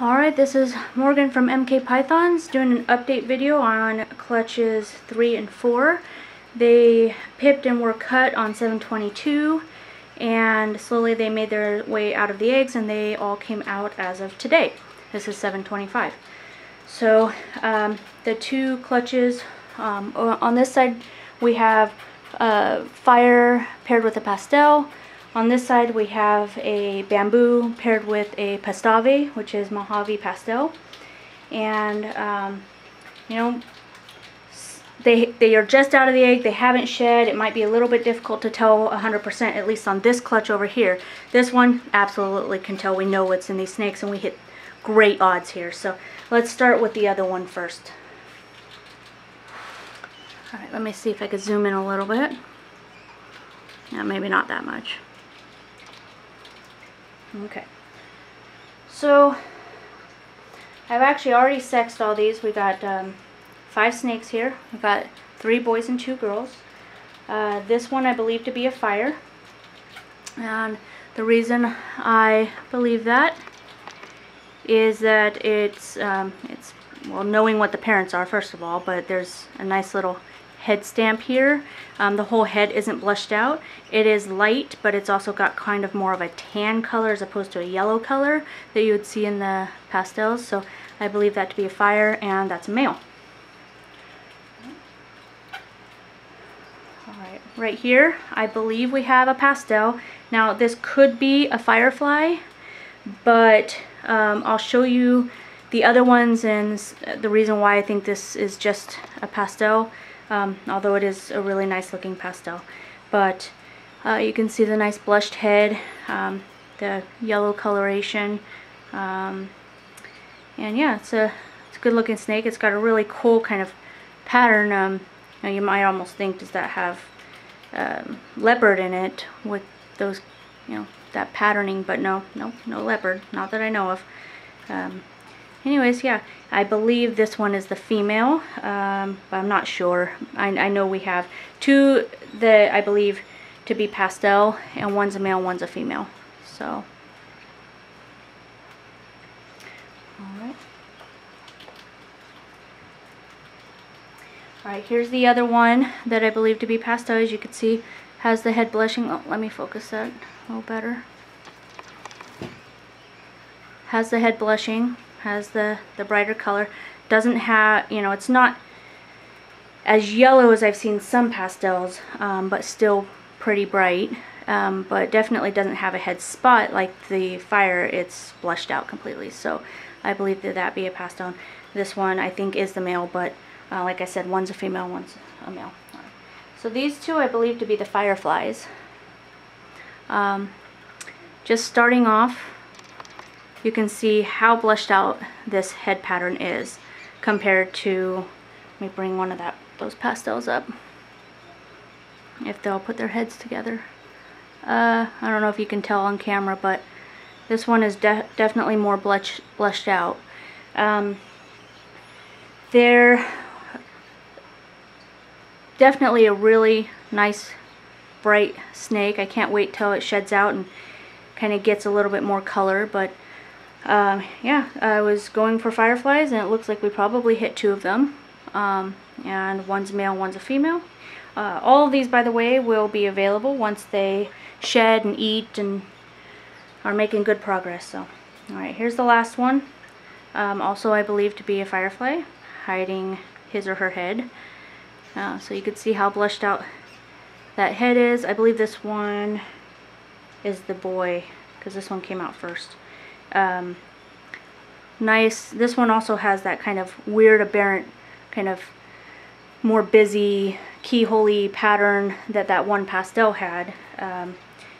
Alright, this is Morgan from MK Pythons doing an update video on clutches 3 and 4. They pipped and were cut on 722 and slowly they made their way out of the eggs and they all came out as of today. This is 725. So um, the two clutches um, on this side we have uh, fire paired with a pastel on this side we have a bamboo paired with a pastave, which is Mojave pastel. And, um, you know, they, they are just out of the egg, they haven't shed, it might be a little bit difficult to tell 100% at least on this clutch over here. This one absolutely can tell we know what's in these snakes and we hit great odds here. So let's start with the other one first. Alright, let me see if I can zoom in a little bit. Yeah, maybe not that much. Okay. So, I've actually already sexed all these. We got um, five snakes here. We got three boys and two girls. Uh, this one I believe to be a fire. And the reason I believe that is that it's, um, it's well, knowing what the parents are, first of all, but there's a nice little head stamp here. Um, the whole head isn't blushed out. It is light, but it's also got kind of more of a tan color as opposed to a yellow color that you would see in the pastels. So I believe that to be a fire, and that's a male. Alright, right here, I believe we have a pastel. Now, this could be a firefly, but um, I'll show you the other ones and the reason why I think this is just a pastel um, although it is a really nice looking pastel. But uh, you can see the nice blushed head, um, the yellow coloration, um, and yeah, it's a, it's a good looking snake. It's got a really cool kind of pattern. Um, you, you might almost think, does that have um, leopard in it with those, you know, that patterning, but no, no, no leopard, not that I know of. Anyways, yeah, I believe this one is the female, um, but I'm not sure. I, I know we have two that I believe to be pastel, and one's a male, one's a female. So, alright. Alright, here's the other one that I believe to be pastel. As you can see, has the head blushing. Oh, let me focus that a little better. Has the head blushing has the, the brighter color. Doesn't have, you know, it's not as yellow as I've seen some pastels, um, but still pretty bright. Um, but definitely doesn't have a head spot like the fire. It's blushed out completely. So I believe that that be a pastel. This one I think is the male, but uh, like I said, one's a female, one's a male. So these two I believe to be the fireflies. Um, just starting off, you can see how blushed out this head pattern is compared to, let me bring one of that those pastels up, if they'll put their heads together. Uh, I don't know if you can tell on camera, but this one is de definitely more blush blushed out. Um, they're definitely a really nice bright snake. I can't wait till it sheds out and kind of gets a little bit more color, but um, yeah, I was going for fireflies and it looks like we probably hit two of them. Um, and one's male, one's a female. Uh, all of these, by the way, will be available once they shed and eat and are making good progress. So, alright, here's the last one. Um, also, I believe to be a firefly, hiding his or her head. Uh, so you can see how blushed out that head is. I believe this one is the boy, because this one came out first um, nice. This one also has that kind of weird aberrant kind of more busy keyhole pattern that that one pastel had. Um,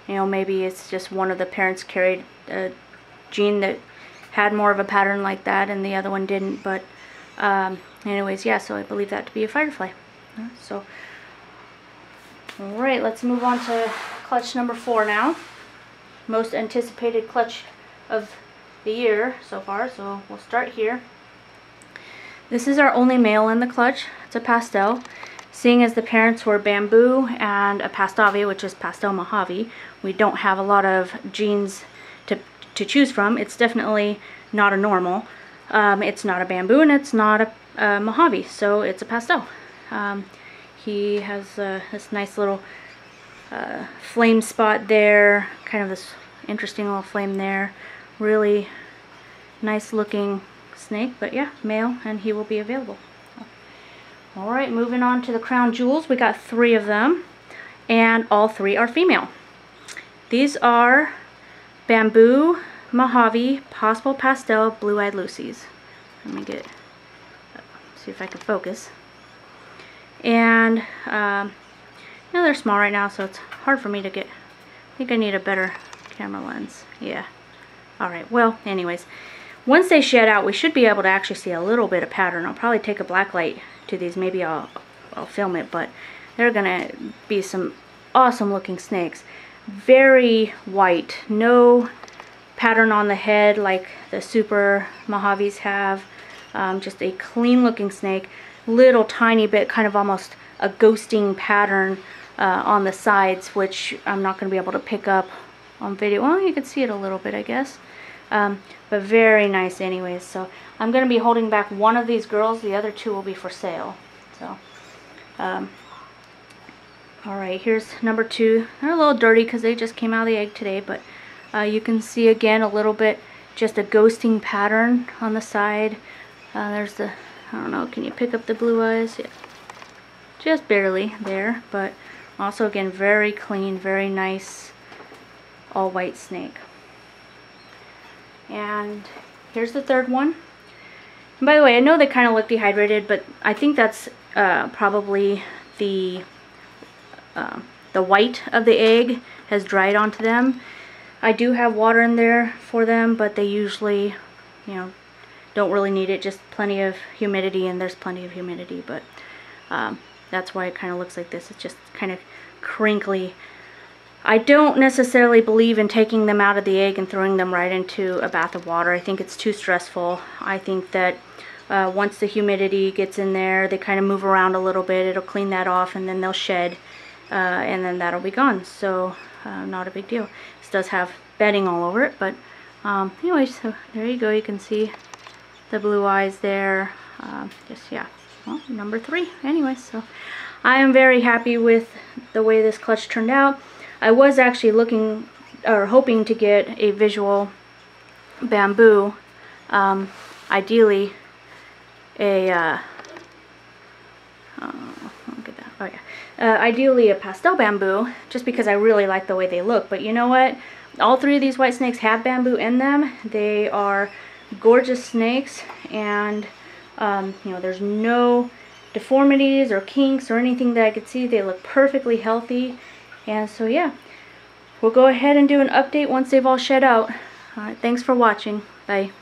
you know, maybe it's just one of the parents carried a gene that had more of a pattern like that and the other one didn't. But um, anyways, yeah, so I believe that to be a firefly. So, alright, let's move on to clutch number four now. Most anticipated clutch of the year so far, so we'll start here. This is our only male in the clutch. It's a pastel. Seeing as the parents were bamboo and a pastave, which is pastel Mojave, we don't have a lot of genes to, to choose from. It's definitely not a normal. Um, it's not a bamboo and it's not a, a Mojave, so it's a pastel. Um, he has uh, this nice little uh, flame spot there, kind of this interesting little flame there. Really nice looking snake, but yeah, male, and he will be available. Alright, moving on to the crown jewels. We got three of them, and all three are female. These are Bamboo, Mojave, Possible Pastel, Blue-Eyed Lucy's. Let me get, see if I can focus. And, um, you know, they're small right now, so it's hard for me to get, I think I need a better camera lens. Yeah. Alright, well, anyways. Once they shed out, we should be able to actually see a little bit of pattern. I'll probably take a black light to these. Maybe I'll, I'll film it, but they're to be some awesome looking snakes. Very white. No pattern on the head like the super Mojaves have. Um, just a clean looking snake. Little tiny bit, kind of almost a ghosting pattern uh, on the sides, which I'm not to be able to pick up on video. Well, you can see it a little bit, I guess. Um, but very nice anyways. So I'm going to be holding back one of these girls. The other two will be for sale. So, um, alright, here's number two. They're a little dirty because they just came out of the egg today. But uh, you can see again a little bit just a ghosting pattern on the side. Uh, there's the, I don't know, can you pick up the blue eyes? Yeah. Just barely there. But also again, very clean, very nice all white snake. And here's the third one. And by the way, I know they kind of look dehydrated, but I think that's uh, probably the uh, the white of the egg has dried onto them. I do have water in there for them, but they usually, you know, don't really need it. Just plenty of humidity, and there's plenty of humidity, but um, that's why it kind of looks like this. It's just kind of crinkly I don't necessarily believe in taking them out of the egg and throwing them right into a bath of water. I think it's too stressful. I think that uh, once the humidity gets in there, they kind of move around a little bit. It'll clean that off and then they'll shed uh, and then that'll be gone. So uh, not a big deal. This does have bedding all over it, but um, anyway, so there you go. You can see the blue eyes there. Um, just, yeah, well, number three. Anyway, so I am very happy with the way this clutch turned out. I was actually looking or hoping to get a visual bamboo, um, ideally a, uh, oh, look at that, oh yeah, uh, ideally a pastel bamboo, just because I really like the way they look, but you know what, all three of these white snakes have bamboo in them, they are gorgeous snakes, and um, you know, there's no deformities or kinks or anything that I could see, they look perfectly healthy, and so yeah, we'll go ahead and do an update once they've all shed out. Alright, thanks for watching. Bye.